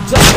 Heads up.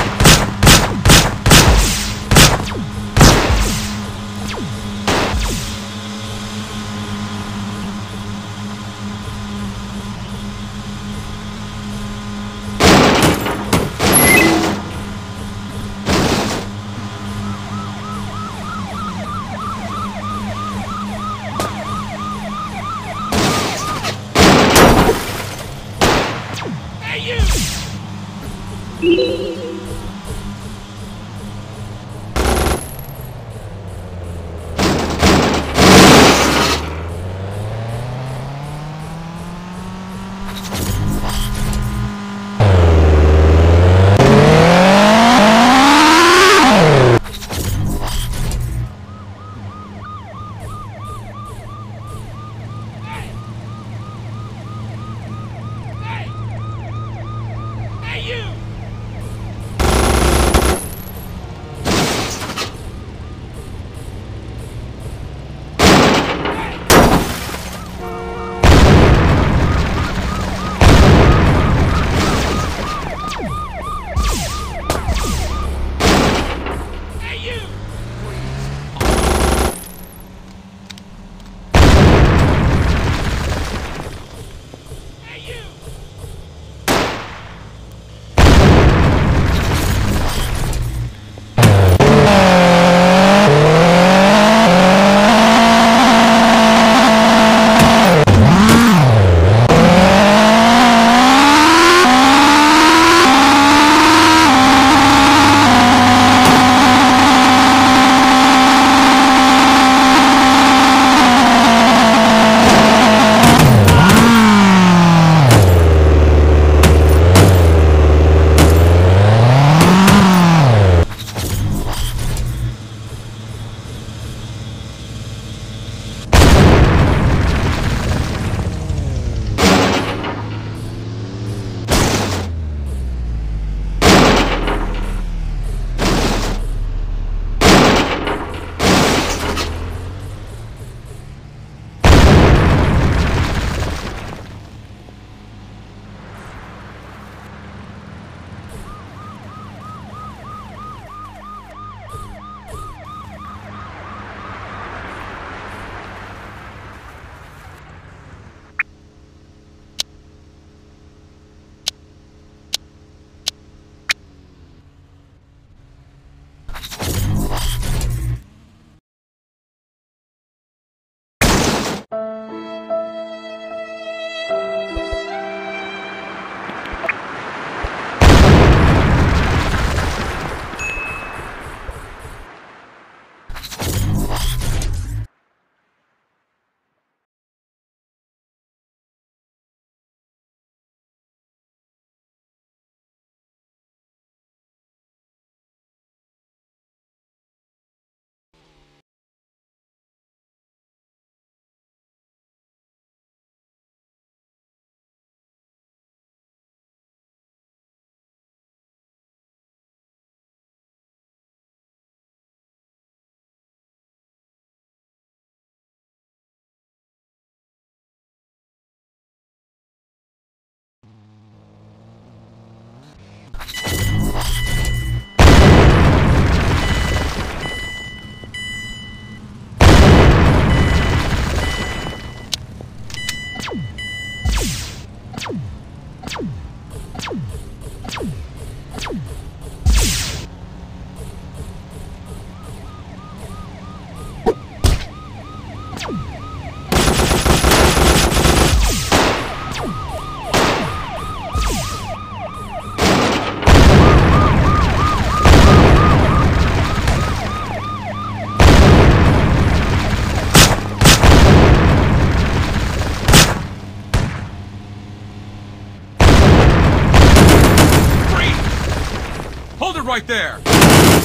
Right there!